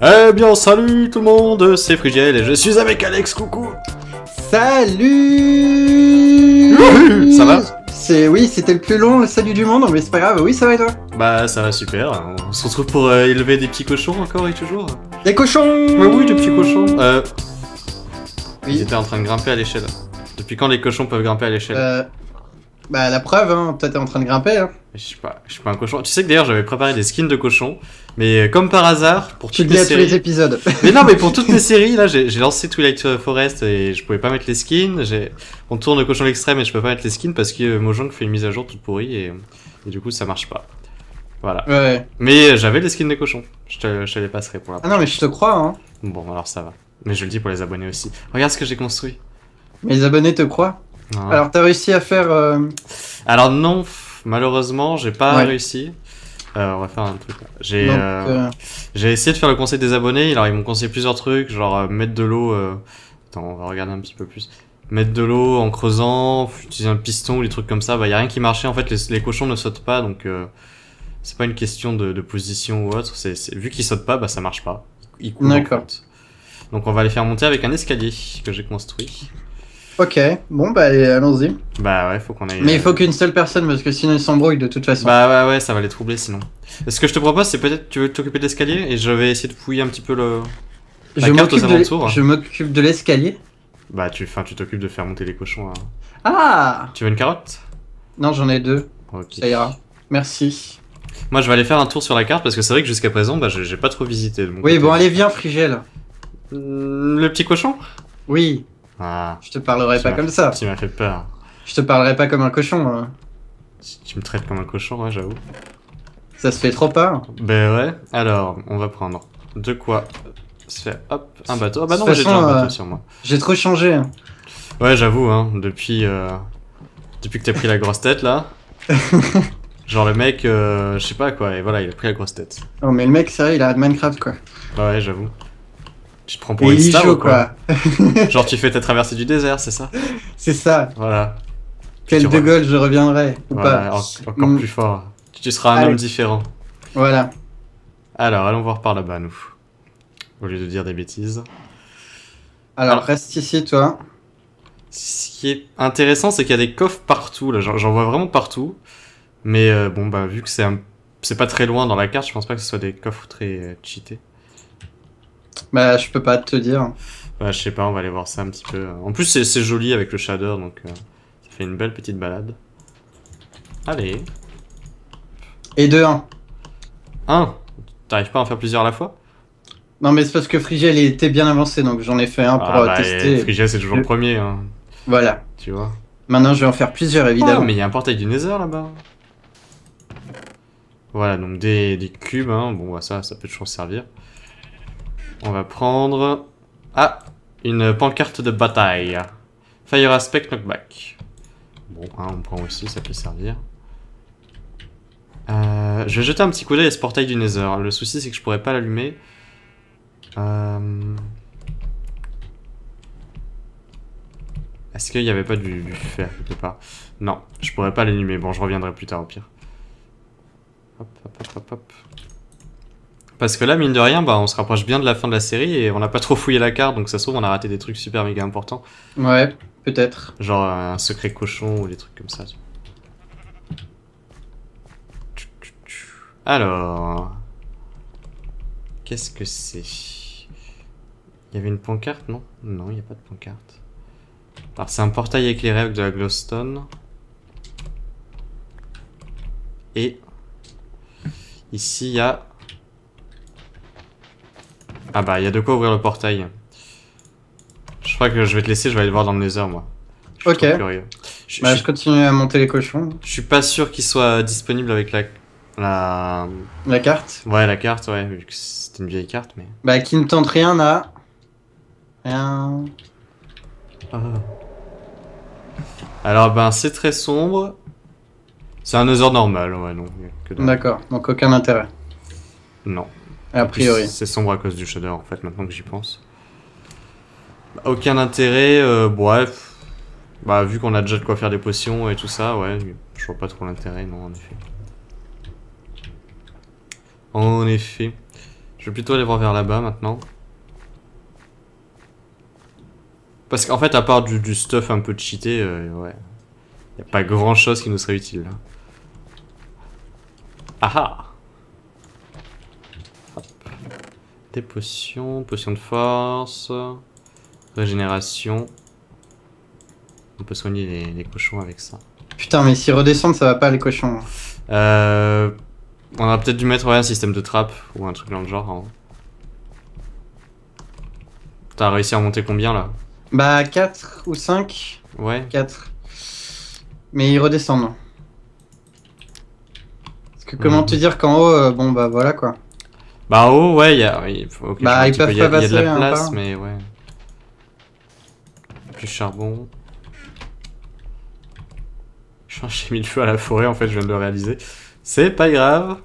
Eh bien, salut tout le monde, c'est Frigiel et je suis avec Alex, coucou Salut Ça va? C'est oui, c'était le plus long salut du monde, mais c'est pas grave. Oui, ça va et toi? Bah, ça va super, on se retrouve pour euh, élever des petits cochons encore et toujours? Des cochons Ouais, oui, des petits cochons Euh... Ils Oui. étaient en train de grimper à l'échelle. Depuis quand les cochons peuvent grimper à l'échelle? Euh, bah la preuve, hein, toi t'es en train de grimper. Hein. Je suis pas, je suis pas un cochon. Tu sais que d'ailleurs j'avais préparé des skins de cochons, mais euh, comme par hasard, pour Tu toutes le dis les à tous les séries... épisodes. Mais non, mais pour toutes les séries, là, j'ai lancé Twilight Forest et je pouvais pas mettre les skins. On tourne Cochon Extrême et je peux pas mettre les skins parce que euh, Mojang fait une mise à jour toute pourrie et, et du coup ça marche pas. Voilà. ouais. Mais euh, j'avais les skins des cochons. Je te, je te les passerai pour la Ah non, mais je te crois. Hein. Bon, alors ça va. Mais je le dis pour les abonnés aussi. Regarde ce que j'ai construit. Mais les abonnés te croient. Ah. Alors t'as réussi à faire. euh, Alors non, malheureusement, j'ai pas Ouais. réussi. Euh, on va faire un truc. J'ai euh, euh, j'ai essayé de faire le conseil des abonnés. Alors ils m'ont conseillé plusieurs trucs, genre euh, mettre de l'eau. euh, Attends, on va regarder un petit peu plus. Mettre de l'eau en creusant, utiliser un piston ou des trucs comme ça. Bah y a rien qui marchait. En fait, les, les cochons ne sautent pas, donc euh, c'est pas une question de, de position ou autre. C'est vu qu'ils sautent pas, bah ça marche pas. Ils coulent. en D'accord. fait. Donc on va les faire monter avec un escalier que j'ai construit. Ok. Bon bah allons-y. Bah ouais, faut qu'on aille. Mais il faut qu'une seule personne parce que sinon ils s'embrouillent de toute façon. Bah ouais, ouais, ça va les troubler sinon. Ce que je te propose, c'est peut-être tu veux t'occuper de l'escalier et je vais essayer de fouiller un petit peu le. la je carte aux m'occupe de, je m'occupe de l'escalier. Bah tu, enfin, tu t'occupes de faire monter les cochons. hein. Ah Tu veux une carotte? Non, j'en ai deux. Ok. Ça ira. Merci. Moi, je vais aller faire un tour sur la carte parce que c'est vrai que jusqu'à présent, bah, j'ai pas trop visité. de mon Oui, côté. bon allez, viens, Frigel. Le petit cochon? Oui, Ah, je te parlerai pas comme ça. tu m'as fait peur. Je te parlerai pas comme un cochon. hein. Tu- Tu me traites comme un cochon, ouais, j'avoue. Ça se fait trop pas. Ben ouais. Alors, on va prendre de quoi se faire hop un bateau. Ah bah non, j'ai déjà un bateau euh, sur moi. J'ai trop changé. hein. Ouais, j'avoue, hein, depuis, euh, depuis que t'as pris la grosse tête là. genre le mec, euh, je sais pas quoi, et voilà, il a pris la grosse tête. Oh, mais le mec, sérieux, il a de Minecraft quoi. Bah ouais, j'avoue. Tu te prends pour une il star ou quoi, quoi. Genre tu fais ta traversée du désert, c'est ça C'est ça. Voilà. Quel de. Gaulle je reviendrai. Ou Voilà, pas. en- encore Mm. plus fort. Tu seras un Allez. homme différent. Voilà. Alors, allons voir par là-bas, nous. Au lieu de dire des bêtises. Alors, Alors. reste ici, toi. Ce qui est intéressant, c'est qu'il y a des coffres partout. Là, j'en vois vraiment partout. Mais euh, bon, bah, vu que c'est un... c'est pas très loin dans la carte, je pense pas que ce soit des coffres très euh, cheatés. Bah, je peux pas te dire. Bah, je sais pas, on va aller voir ça un petit peu. En plus, c'est joli avec le shader, donc euh, ça fait une belle petite balade. Allez. Et de 1. Un. T'arrives pas à en faire plusieurs à la fois? Non, mais c'est parce que Frigel il était bien avancé, donc j'en ai fait un pour Ah euh, bah, tester. Frigel, c'est toujours le premier, hein, Voilà. tu vois. Maintenant, je vais en faire plusieurs, Oh, évidemment. mais il y a un portail du Nether là-bas. Voilà, donc des, des cubes, hein. bon, bah, ça, ça peut toujours servir. On va prendre... Ah Une pancarte de bataille. Fire Aspect Knockback. Bon, hein, on prend aussi, ça peut servir. Euh, je vais jeter un petit coup d'œil à ce portail du Nether. Le souci, c'est que je pourrais pas l'allumer. Euh... Est-ce qu'il n'y avait pas du, du fer quelque part? Non, je pourrais pas l'allumer. Bon, je reviendrai plus tard au pire. Hop, hop, hop, hop, hop. Parce que là, mine de rien, bah, on se rapproche bien de la fin de la série et on n'a pas trop fouillé la carte, donc ça se trouve, on a raté des trucs super méga importants. Ouais, peut-être. Genre euh, un secret cochon ou des trucs comme ça. Alors. Qu'est-ce que c'est? Il y avait une pancarte, non? Non, il n'y a pas de pancarte. Alors, c'est un portail éclairé avec de la glowstone. Et. Ici, il y a. Ah bah, il y a de quoi ouvrir le portail. Je crois que je vais te laisser, je vais aller voir dans le nether, moi. Je Ok. Je, Bah, je- je continue à monter les cochons. je suis pas sûr qu'il soit disponible avec la. La. La carte. Ouais, la carte, ouais, vu que c'était une vieille carte, mais. Bah, qui ne tente rien là. Rien. Ah. Alors, ben, c'est très sombre. C'est un nether normal, ouais, non. D'accord, donc aucun intérêt. Non. A priori. C'est sombre à cause du shader, en fait, maintenant que j'y pense. Bah, Aucun intérêt, euh, bref. Bah, vu qu'on a déjà de quoi faire des potions et tout ça, ouais, je vois pas trop l'intérêt, non, en effet. En effet. Je vais plutôt aller voir vers là-bas maintenant. Parce qu'en fait, à part du, du stuff un peu cheaté, euh, ouais. Y a pas grand chose qui nous serait utile là. Ah ah Hop. Des potions, potions de force, régénération. On peut soigner les, les cochons avec ça. Putain, mais s'ils redescendent, ça va pas les cochons. Euh, on aurait peut-être dû mettre ouais, un système de trappe ou un truc dans le genre. hein. T'as réussi à monter combien là? Bah, 4 ou 5 Ouais. 4. Mais ils redescendent. Parce que comment Mhm. te dire qu'en haut, euh, bon bah voilà quoi. Bah haut, ouais, il y a. oui, faut- ok, je Bah, ils peu, peuvent y a- pas y a de la place, mais ouais. Du charbon. J'ai mis le feu à la forêt, en fait, je viens de le réaliser. C'est pas grave.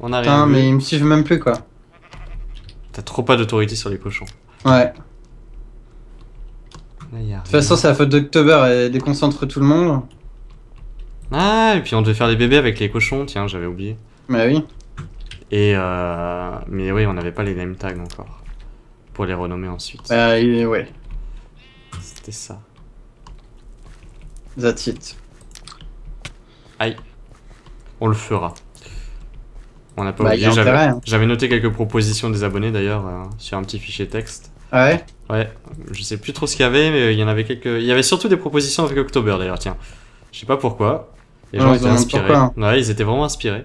On a rien Putain, mais ils me suivent même plus quoi. T'as trop pas d'autorité sur les cochons. Ouais. Là, y a De toute façon, c'est la faute d'October, elle déconcentre tout le monde. Ah, et puis on devait faire des bébés avec les cochons, tiens, j'avais oublié. Bah oui. Et euh... Mais oui, on n'avait pas les name tags encore. Pour les renommer ensuite. Bah il- ouais. C'était ça. That's it. Aïe. On le fera. On n'a pas Bah, oublié. J'avais hein. j'avais noté quelques propositions des abonnés d'ailleurs euh, sur un petit fichier texte. Ah ouais? Ouais, je sais plus trop ce qu'il y avait, mais il y en avait quelques. Il y avait surtout des propositions avec October d'ailleurs, tiens. Je sais pas pourquoi. Les gens on se étaient inspirés. pourquoi. Ouais, ils étaient vraiment inspirés.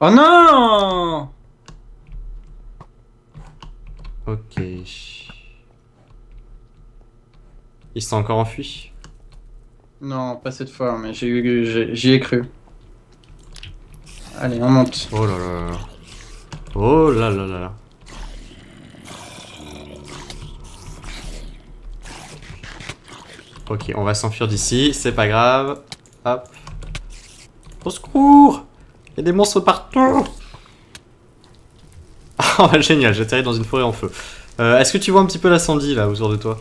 Oh non Ok. Ils sont encore enfuis. Non, pas cette fois, mais j'ai eu, j'ai- j'y ai cru. Allez, on monte. Oh là là là. Oh là là là là. Ok, on va s'enfuir d'ici, c'est pas grave. Hop. Au secours Il y a des monstres partout Oh génial, j'atterris dans une forêt en feu. Euh, Est-ce que tu vois un petit peu l'incendie là autour de toi?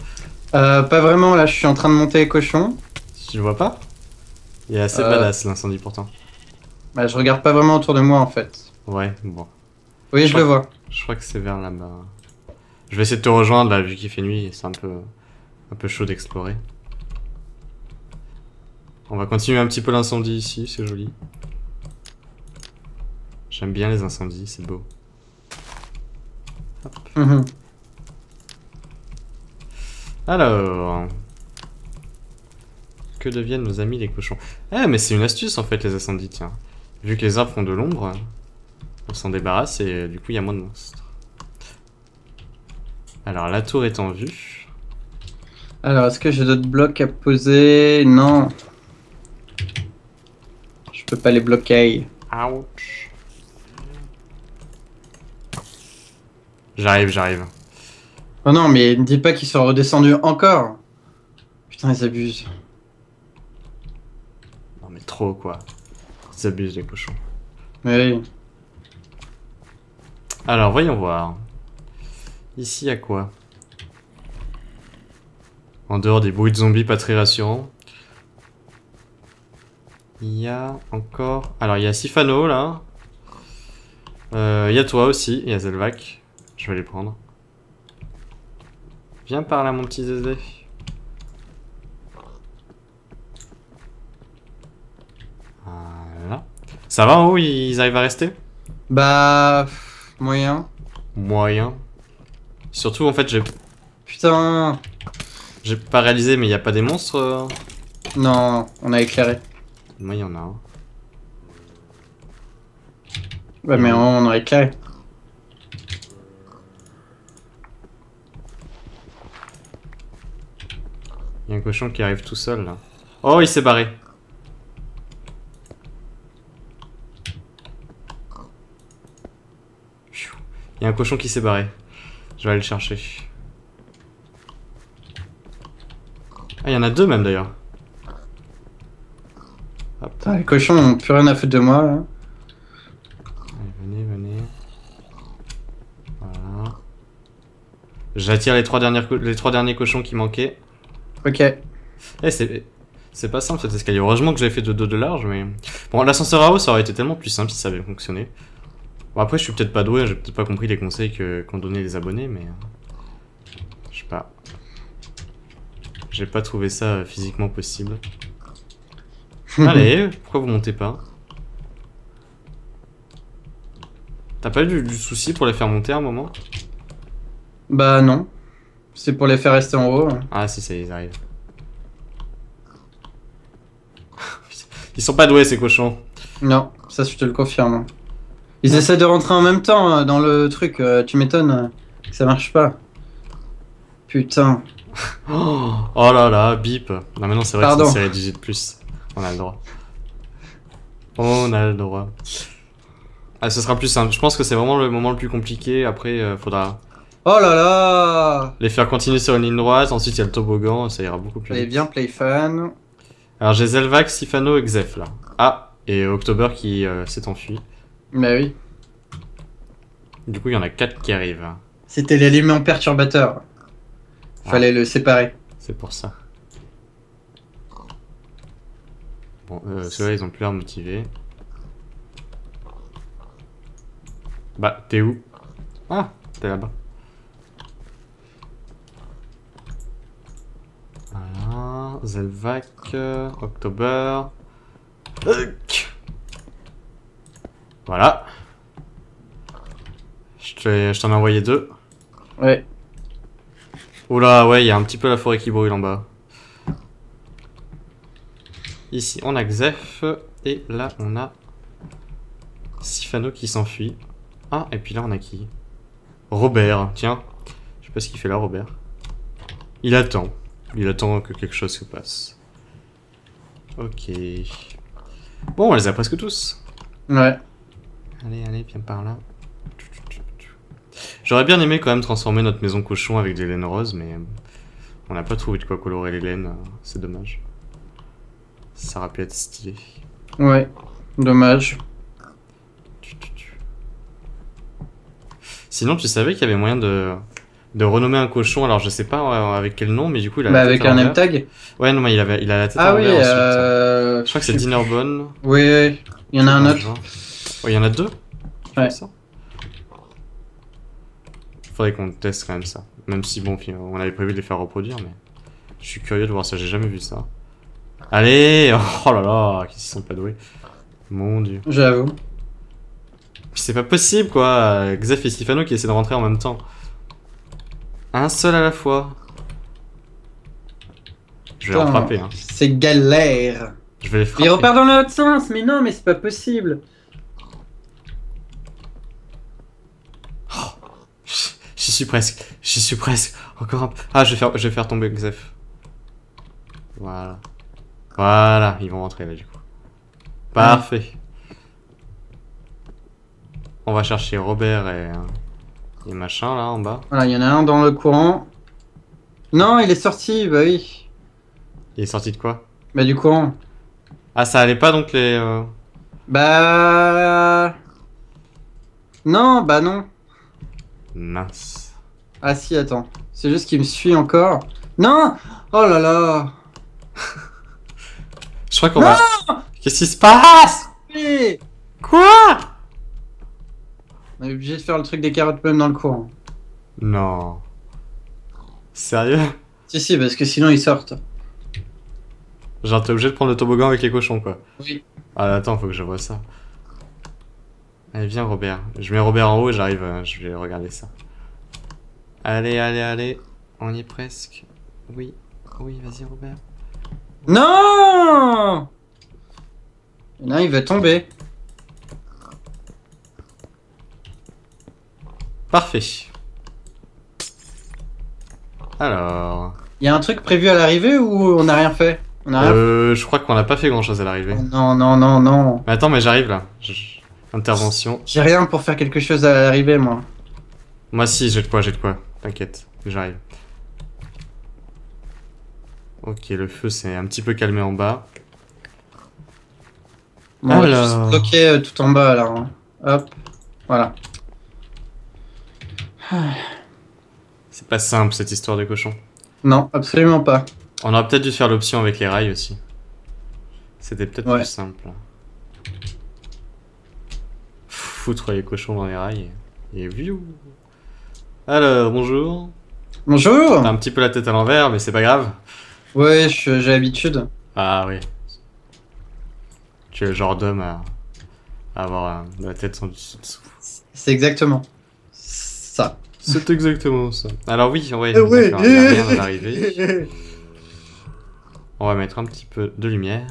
Euh, pas vraiment, là, je suis en train de monter les cochons. Tu le vois pas? Il est assez Euh. badass l'incendie pourtant. Bah, je regarde pas vraiment autour de moi en fait. Ouais, bon. Oui, Je le vois. Je crois que c'est vers là-bas. Je vais essayer de te rejoindre là, vu qu'il fait nuit et c'est un peu, un peu chaud d'explorer. On va continuer un petit peu l'incendie ici, c'est joli. J'aime bien les incendies, c'est beau. Mhm. Alors. Que deviennent nos amis les cochons? Eh, mais c'est une astuce en fait, les incendies, tiens. Vu que les arbres font de l'ombre, on s'en débarrasse et du coup il y a moins de monstres. Alors, la tour est en vue. Alors, est-ce que j'ai d'autres blocs à poser? Non. Je peux pas les bloquer. Ouch. J'arrive, j'arrive. Oh non, mais ne dis pas qu'ils sont redescendus encore. Putain, ils abusent. Non mais trop quoi. Ils abusent les cochons. Oui. Alors, voyons voir. Ici, il y a quoi? En dehors des bruits de zombies pas très rassurants. Il y a encore... Alors, il y a Sifano, là. Euh, Il y a toi aussi, il y a Zelvac. Je vais les prendre. Viens par là, mon petit Zézé. Voilà. Ça va en haut, ils arrivent à rester? Bah. Moyen. Moyen. Surtout, en fait, j'ai Putain. j'ai pas réalisé, mais il y a pas des monstres euh? Non, on a éclairé. Moi, il y en a un. Ouais, mais on a éclairé. Il y a un cochon qui arrive tout seul, là. Oh, il s'est barré. Il y a un cochon qui s'est barré. Je vais aller le chercher. Ah, il y en a deux même d'ailleurs. Putain, les cochons ont plus rien à foutre de moi là. Allez, venez, venez. Voilà. J'attire les trois dernières co- les trois derniers cochons qui manquaient. Ok. Eh, c'est c'est pas simple cet escalier. Heureusement que j'avais fait de dos de large, mais bon, l'ascenseur à eau ça aurait été tellement plus simple si ça avait fonctionné. Bon, après, je suis peut-être pas doué, j'ai peut-être pas compris les conseils qu'ont donné les abonnés, mais. Je sais pas. J'ai pas trouvé ça euh, physiquement possible. Allez, pourquoi vous montez pas? T'as pas eu du, du souci pour les faire monter à un moment? Bah non. C'est pour les faire rester en haut. hein. Ah si, ça ils arrivent. Ils sont pas doués ces cochons. Non, ça je te le confirme. Ils essaient de rentrer en même temps euh, dans le truc. euh, tu m'étonnes que ça marche pas. Putain. Oh, oh là là, bip. Non, maintenant c'est vrai Pardon. que c'est une série 18+. On a le droit. On a le droit. Ah, ce sera plus simple. Je pense que c'est vraiment le moment le plus compliqué. Après, euh, faudra Oh là là les faire continuer sur une ligne droite. Ensuite, il y a le toboggan. Ça ira beaucoup plus vite. bien, play fan. Alors, j'ai Zelvax, Sifano et Xef là. Ah, et October qui euh, s'est enfui. Bah oui. Du coup, il y en a 4 qui arrivent. C'était l'élément perturbateur. Fallait le séparer. C'est pour ça. Bon, euh, ceux-là, ils ont plus l'air motivés. Bah, t'es où? Ah, t'es là-bas. Voilà, Zelvac, October. Voilà. Je t'en ai envoyé deux. Ouais. Oula, ouais, il y a un petit peu la forêt qui brûle en bas. Ici, on a Xef. Et là, on a Sifano qui s'enfuit. Ah, et puis là, on a qui? Robert, tiens. Je sais pas ce qu'il fait là, Robert. Il attend. Il attend que quelque chose se passe. Ok. Bon, on les a presque tous. Ouais. Allez, allez, viens par là. J'aurais bien aimé quand même transformer notre maison cochon avec des laines roses, mais on n'a pas trouvé de quoi colorer les laines, euh, c'est dommage. Ça aurait pu être stylé. Ouais. Dommage. Sinon, tu savais qu'il y avait moyen de, de renommer un cochon, alors je sais pas euh, avec quel nom, mais du coup il a Bah la tête avec un name tag. Ouais, non, mais il, avait, il a la tête à Ah oui, ensuite. euh... Je crois que c'est Dinnerbone. Oui, il y en a un autre. Ouais, il y en a deux Ouais. ça Faudrait qu'on teste quand même ça. Même si, bon, on avait prévu de les faire reproduire, mais je suis curieux de voir ça, j'ai jamais vu ça. Allez Oh là là, qu'ils sont pas doués. Mon dieu. J'avoue. C'est pas possible, quoi Xef et Sifano qui essaient de rentrer en même temps. Un seul à la fois. Je vais en frapper, hein. C'est galère. Je vais les frapper. Il repart dans l'autre sens, mais non, mais c'est pas possible. J'y suis presque. J'y suis presque. Encore un peu. Ah, je vais faire, je vais faire tomber Xef. Voilà. Voilà, ils vont rentrer là du coup. Parfait. On va chercher Robert et, et machin là en bas. Voilà, il y en a un dans le courant. Non, il est sorti, bah oui. Il est sorti de quoi? Bah du courant. Ah, ça allait pas donc les. euh, Bah... Non, bah non. Mince. Ah si, attends. C'est juste qu'il me suit encore. Non Oh là là Je crois qu'on va. Qu'est-ce qui se passe? Quoi? On est obligé de faire le truc des carottes même dans le courant. Non. Sérieux? Si, si, parce que sinon ils sortent. Genre t'es obligé de prendre le toboggan avec les cochons quoi. Oui. Ah attends, faut que je vois ça. Allez, viens Robert. Je mets Robert en haut et j'arrive, euh, je vais regarder ça. Allez, allez, allez. On y est presque. Oui, oui, vas-y Robert. Non un, il va tomber. Parfait. Alors... Il y a un truc prévu à l'arrivée ou on n'a rien fait? On a rien Euh, je crois qu'on n'a pas fait grand chose à l'arrivée. fait Non, non, non, non. Mais attends, mais j'arrive là. Je- Intervention. J'ai rien pour faire quelque chose à l'arrivée, moi. Moi si, j'ai de quoi, j'ai de quoi. T'inquiète, j'arrive. Ok, le feu s'est un petit peu calmé en bas. Bon, Alors. juste bloquer euh, tout en bas, là. hein. Hop. Voilà. C'est pas simple cette histoire de cochon. Non, absolument pas. On aurait peut-être dû faire l'option avec les rails aussi. C'était peut-être Ouais. plus simple. foutre les cochons dans les rails. Et, et viou. Alors, bonjour. Bonjour T'as un petit peu la tête à l'envers, mais c'est pas grave. Ouais, j'ai l'habitude. Ah oui. Tu es le genre d'homme à, à avoir euh, la tête en dessous. C'est exactement ça. C'est exactement ça. Alors oui, ouais, Eh ouais. d'accord, il y rien à l'arrivée. On va mettre un petit peu de lumière.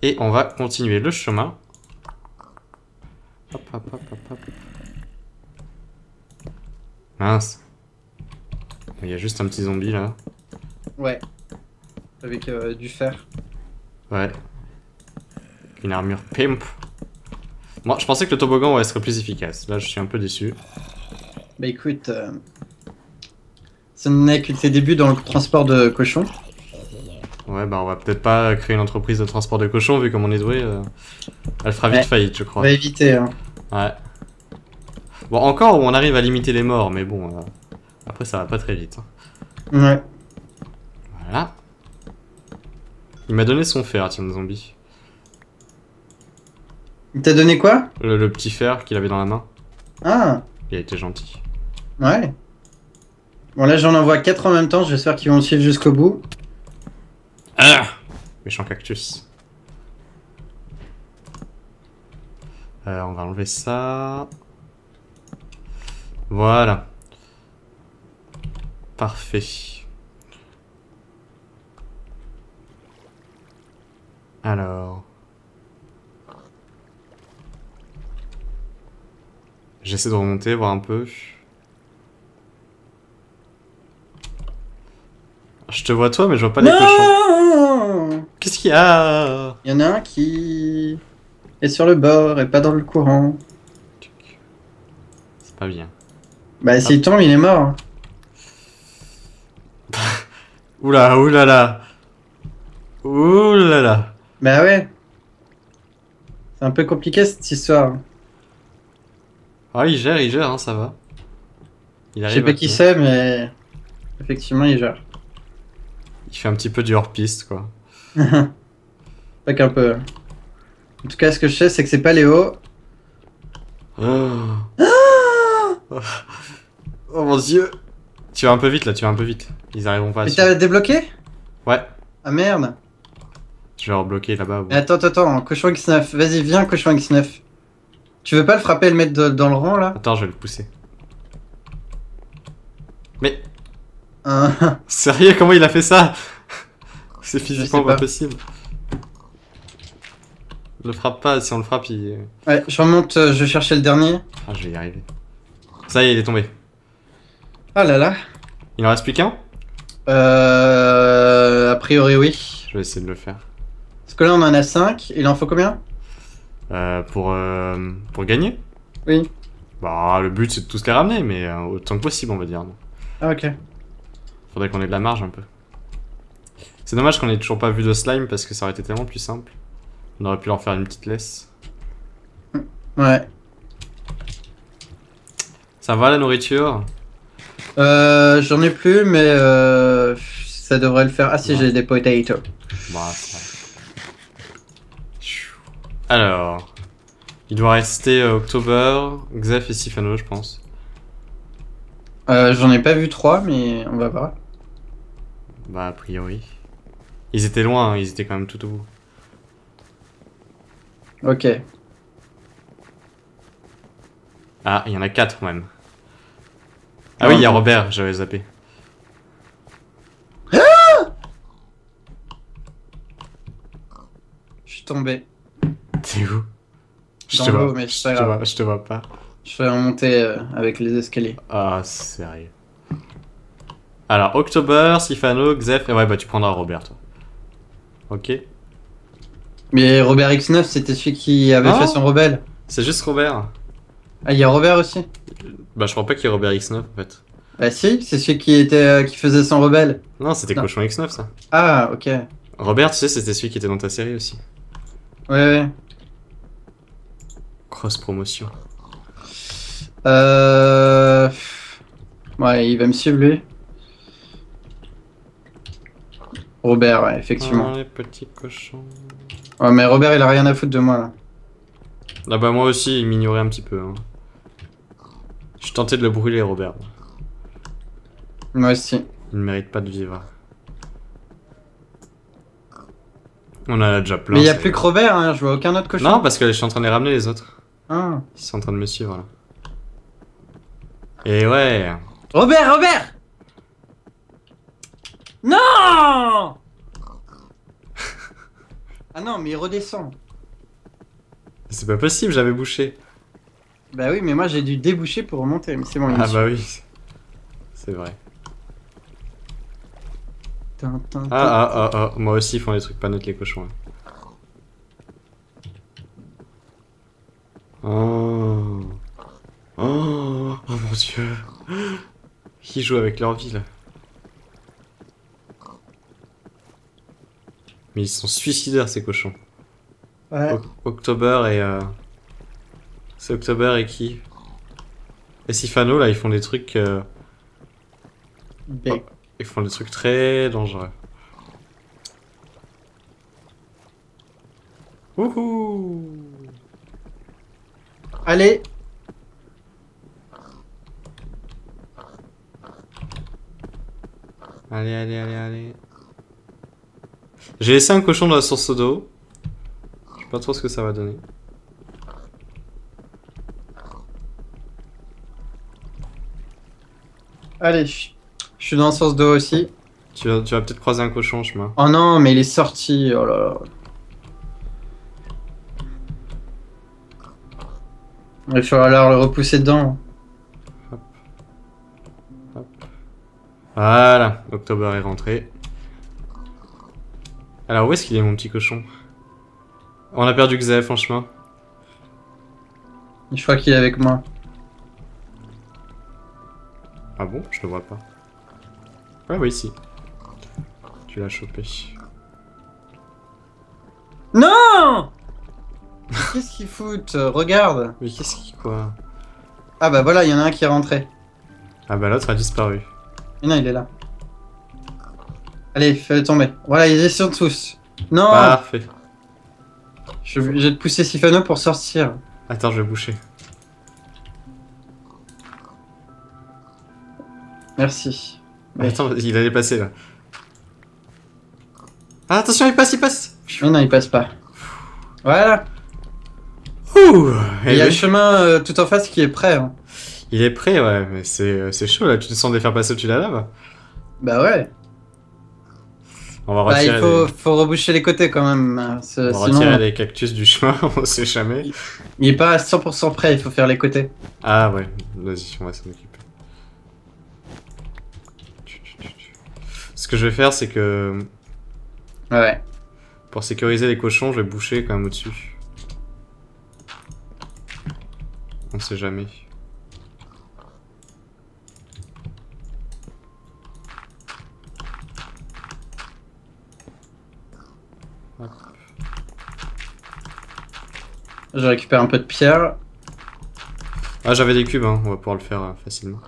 Et on va continuer le chemin. Hop, hop, hop, hop, hop. Mince. Il y a juste un petit zombie là. Ouais. Avec euh, du fer. Ouais. Une armure pimp. Moi, je pensais que le toboggan ouais, serait plus efficace. Là, je suis un peu déçu. Bah écoute, euh, ce n'est que tes débuts dans le transport de cochons. Ouais, bah on va peut-être pas créer une entreprise de transport de cochons, vu comme on est doué. euh, Elle fera vite Ouais. faillite, je On crois. va éviter. Hein. Ouais. Bon, encore où on arrive à limiter les morts, mais bon, euh, après ça va pas très vite. hein. Ouais. Voilà. Il m'a donné son fer, tiens, le zombie. Il t'a donné quoi Le, le petit fer qu'il avait dans la main. Ah, Il a été gentil. ouais. Bon là j'en envoie 4 en même temps, j'espère qu'ils vont suivre jusqu'au bout. Ah Méchant cactus. Euh, on va enlever ça. Voilà. Parfait. Alors. J'essaie de remonter, voir un peu. Je te vois toi, mais je vois pas les cochons. Qu'est-ce qu'il y a? Il y en a un qui est sur le bord et pas dans le courant. C'est pas bien. Bah s'il tombe, il est mort. Oula, oulala. Oulala. Bah ouais. C'est un peu compliqué cette histoire. Ah, il gère, il gère, hein, ça va. Il Je sais arrive pas qui c'est, mais effectivement, il gère. Il fait un petit peu du hors-piste, quoi. pas qu'un peu. En tout cas, ce que je sais, c'est que c'est pas Léo. Oh. Oh mon dieu. Tu vas un peu vite là, tu vas un peu vite. Ils arriveront pas à Mais t'as débloqué? Ouais, Ah merde. je vais rebloquer là-bas. bon. Attends, attends, attends, cochon X9. Vas-y, viens, cochon X9. Tu veux pas le frapper et le mettre de- dans le rang là? Attends, je vais le pousser. Mais, Hein, sérieux, comment il a fait ça? C'est physiquement pas. pas. possible. Le frappe pas, si on le frappe, il. Ouais, je remonte, euh, je vais chercher le dernier. Ah, je vais y arriver. Ça y est, il est tombé. Ah là là. Il en reste plus qu'un? Euh. A priori, oui. Je vais essayer de le faire. Parce que là, on en a 5. Il en faut combien? Euh, pour, euh, pour gagner Oui. Bah, le but c'est de tous les ramener, mais euh, autant que possible, on va dire. Ah, ok. Faudrait qu'on ait de la marge un peu. C'est dommage qu'on ait toujours pas vu de slime parce que ça aurait été tellement plus simple. On aurait pu leur faire une petite laisse. Ouais. Ça va la nourriture? Euh. J'en ai plus, mais euh. Ça devrait le faire. Ah, si, Ouais. j'ai des potatoes. Bah, ça. Alors. Il doit rester euh, October, Xef et Sifano, je pense. Euh, J'en ai pas vu 3, mais on va voir. Bah, a priori. Ils étaient loin, hein, ils étaient quand même tout au bout. Ok. Ah, il y en a 4 même. Ah oui, il y a Robert, j'avais zappé. Je suis tombé. T'es où Je te vois, mais je te vois, je te vois pas. Je vais remonter euh, avec les escaliers. Ah, sérieux. Alors, October, Sifano, Xef, et ouais, bah tu prendras Robert, toi. Ok. Mais Robert X9, c'était celui qui avait Ah. fait son rebelle. C'est juste Robert. Ah, il y a Robert aussi Bah, je crois pas qu'il y ait Robert X9 en fait. Bah si, c'est celui qui était euh, qui faisait son rebelle. Non, c'était. Cochon X9 ça. Ah, ok. Ouais, Robert, tu sais, c'était celui qui était dans ta série aussi. ouais. Cross promotion. Euh... Ouais, il va me suivre lui. Robert, ouais, effectivement. Les petits cochons. Ouais, mais Robert, il a rien à foutre de moi là. Ah bah moi aussi, il m'ignorait un petit peu. hein. Je suis tenté de le brûler, Robert. Moi aussi. Il ne mérite pas de vivre. On en a déjà plein. Mais il y a plus que Robert, hein, je vois aucun autre cochon. Non, parce que je suis en train de les ramener les autres. Ah. Ils sont en train de me suivre là. Et ouais. Robert, Robert Non Ah non, mais il redescend. C'est pas possible, j'avais bouché. Bah oui, mais moi j'ai dû déboucher pour remonter, mais c'est bon. Ah bah oui. C'est vrai. Ah ah ah ah. Moi aussi, ils font des trucs pas nettes les cochons. hein. Oh. Oh. Oh mon dieu. Qui joue avec leur vie là Mais ils sont suicidaires ces cochons. Ouais. Oc- October et euh... C'est October et qui? Et Sifano là ils font des trucs euh, B. Ils font des trucs très dangereux. Wouhou Allez Allez allez allez allez J'ai laissé un cochon dans la source d'eau. Je sais pas trop ce que ça va donner. Allez Je suis dans la source d'eau aussi. Tu vas, tu vas peut-être croiser un cochon en chemin. Oh non, mais il est sorti. Oh là là. Il va falloir le repousser dedans. Voilà, October est rentré. Alors où est-ce qu'il est mon petit cochon? On a perdu Xef en chemin. Je crois qu'il est avec moi. Ah bon? Je le vois pas. Ouais, oui, si. Tu l'as chopé. Non Qu'est-ce qu'ils foutent Regarde. Mais qu'est-ce qui quoi Ah bah voilà, il y en a un qui est rentré. Ah bah l'autre a disparu. Mais non, il est là. Allez, fais-le tomber. Voilà, ils y sont tous. Non Parfait. Je suis obligé de pousser Sifano pour sortir. Attends, je vais boucher. Merci. Mais Attends, il allait passer là. Ah, attention, il passe, il passe Mais non, il passe pas. Voilà. Ouh Et il y a le chemin euh, tout en face qui est prêt. hein. Il est prêt, ouais, mais c'est euh, c'est chaud là, tu te sens de les faire passer au-dessus de la lave? Bah ouais. On va Bah, il faut, les... faut reboucher les côtés quand même. hein. On va Sinon, retirer les cactus du chemin, on sait jamais. il est pas à 100% prêt, il faut faire les côtés. Ah ouais, vas-y, on va s'en occuper. Ce que je vais faire, c'est que Ouais. pour sécuriser les cochons, je vais boucher quand même au-dessus. On sait jamais. Je récupère un peu de pierre. Ah, j'avais des cubes, hein. on va pouvoir le faire euh, facilement.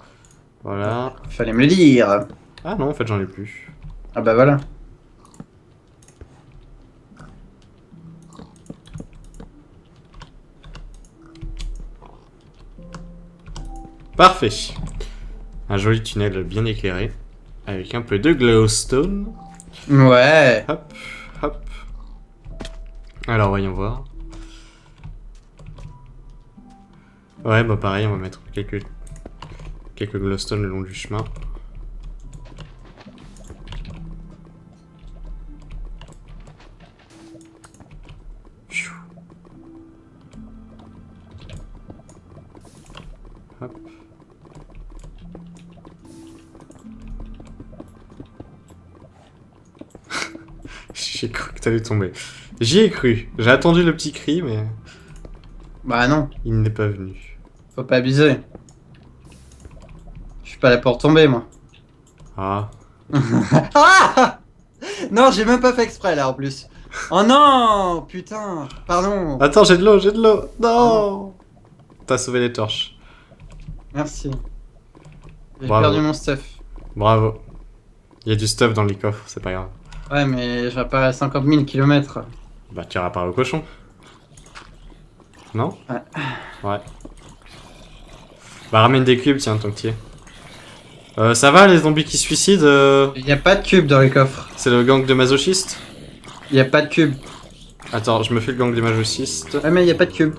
Voilà. Fallait me le dire. Ah non, en fait, j'en ai plus. Ah bah voilà. Parfait. Un joli tunnel bien éclairé. Avec un peu de glowstone. Ouais. Hop, hop. Alors, voyons voir. Ouais, bah pareil, on va mettre quelques, quelques glowstone le long du chemin. Tomber. J'y ai cru. J'ai attendu le petit cri, mais Bah non, il n'est pas venu. faut pas abuser. Je suis pas là pour tomber moi. Ah. Ah Non, j'ai même pas fait exprès là en plus. Oh non Putain Pardon Attends, j'ai de l'eau, j'ai de l'eau. Non T'as sauvé les torches. Merci. J'ai perdu mon stuff. Bravo. Il y a du stuff dans les coffres, c'est pas grave. Ouais, mais je vais pas à 50 000 km. Bah, tu iras par le cochon. Non? Ouais. Ouais. Bah, ramène des cubes, tiens, tant que t'y es. Euh, ça va, les zombies qui se suicident euh, y a pas de cube dans les coffres. C'est le gang de masochistes? Y a pas de cube. Attends, je me fais le gang des masochistes. Ouais, mais y a pas de cube.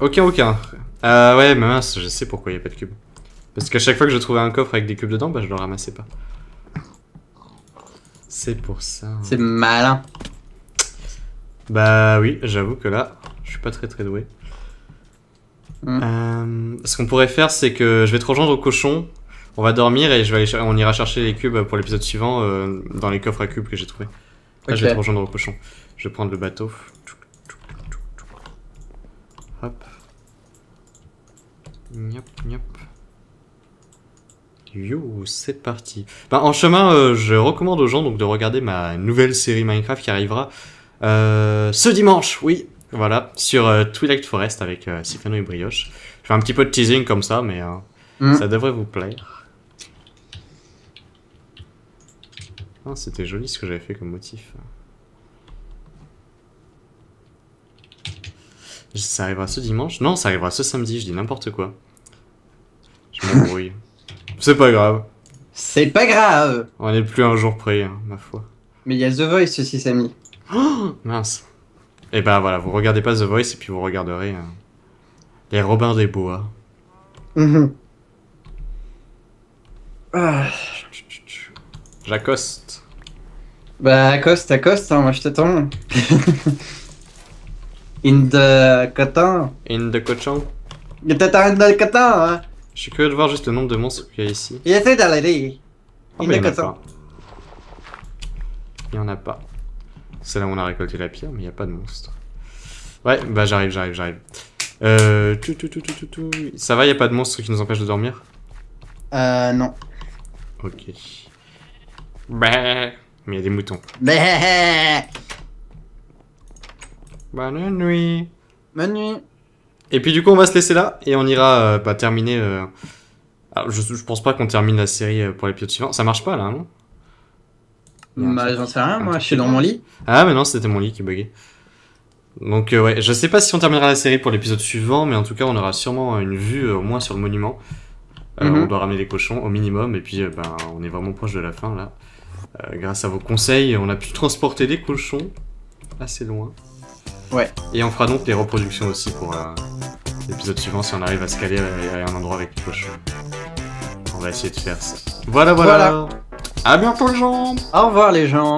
Aucun, aucun. Euh, ouais, mais mince, je sais pourquoi n'y a pas de cube. Parce qu'à chaque fois que je trouvais un coffre avec des cubes dedans, bah je le ramassais pas. C'est pour ça. C'est malin. Bah oui, j'avoue que là, je suis pas très très doué. Mm. Euh, ce qu'on pourrait faire, c'est que je vais te rejoindre au cochon. On va dormir et je vais aller on ira chercher les cubes pour l'épisode suivant euh, dans les coffres à cubes que j'ai trouvés. Là, je vais te rejoindre au cochon. Je vais prendre le bateau. Hop. Niop, niop. Yo, c'est parti. Ben, en chemin, euh, je recommande aux gens donc de regarder ma nouvelle série Minecraft qui arrivera euh, ce dimanche, oui. Voilà, sur euh, Twilight Forest avec euh, Sifano et Brioche. Je fais un petit peu de teasing comme ça, mais euh, Mm. ça devrait vous plaire. Ah, C'était joli ce que j'avais fait comme motif. Ça arrivera ce dimanche? Non, ça arrivera ce samedi, je dis n'importe quoi. Je m'embrouille. C'est pas grave. C'est pas grave. On est plus un jour près, hein, ma foi. Mais il y a The Voice aussi, Samy. Mince. Et ben voilà, vous regardez pas The Voice et puis vous regarderez euh, les Robins des Bois. Mhm. Ah. J'accoste. Bah, accoste, accoste, hein, moi je t'attends. In the coton. In the cochon. Il t'attend in the coton, hein. Je suis curieux de voir juste le nombre de monstres qu'il y a ici. Il essaie d'aller. Oh, mais the il y en a pas. Il y en a pas. C'est là où on a récolté la pierre, mais il n'y a pas de monstre. Ouais, bah j'arrive, j'arrive, j'arrive. Euh, tout, tout, tout, tout, tout, tout. Ça va, il n'y a pas de monstre qui nous empêche de dormir? Euh, non. Ok. Bah, mais il y a des moutons. Bah, Bonne nuit. bonne nuit. Et puis du coup, on va se laisser là et on ira euh, bah, terminer. euh, alors, je, je pense pas qu'on termine la série euh, pour l'épisode suivant. Ça marche pas là, non? A un Bah, j'en sais rien, moi je suis dans mon lit. Ah, mais non, c'était mon lit qui buguait. Donc, euh, ouais, je sais pas si on terminera la série pour l'épisode suivant, mais en tout cas, on aura sûrement une vue au moins sur le monument. Mhm. On doit ramener les cochons au minimum, et puis ben, on est vraiment proche de la fin là. Grâce à vos conseils, on a pu transporter des cochons assez loin. Ouais. Et on fera donc les reproductions aussi pour euh, l'épisode suivant si on arrive à se caler à, à un endroit avec les cochons. On va essayer de faire ça. Voilà, voilà. Voilà. À bientôt les gens Au revoir les gens.